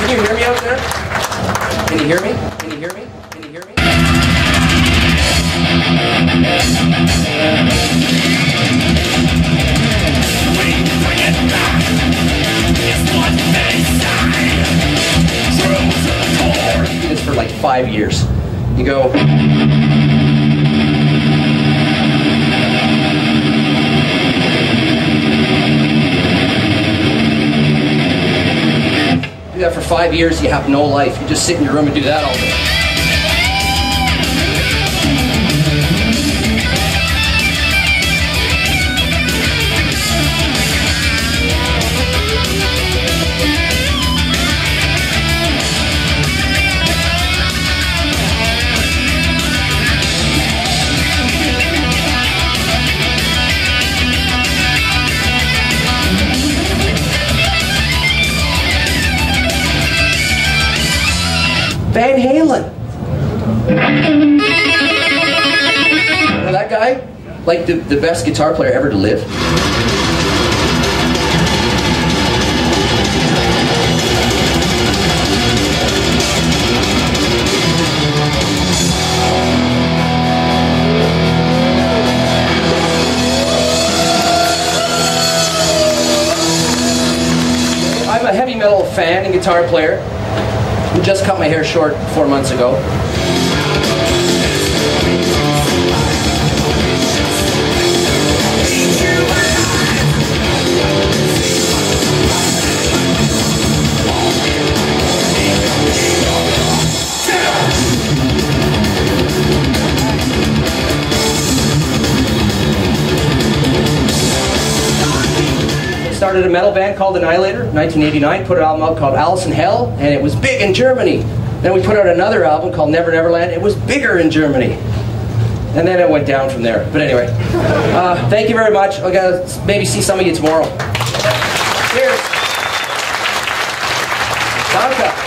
Can you hear me out there? Can you hear me? Can you hear me? Can you hear me? Do this for like five years. You go. For five years, you have no life. You just sit in your room and do that all day. Van Halen. Know that guy? Like the, the best guitar player ever to live. I'm a heavy metal fan and guitar player just cut my hair short four months ago. Started a metal band called Annihilator, 1989. Put an album out called Alice in Hell, and it was big in Germany. Then we put out another album called Never Neverland. It was bigger in Germany. And then it went down from there. But anyway, uh, thank you very much. I'll gotta maybe see some of you tomorrow. Cheers. Danke.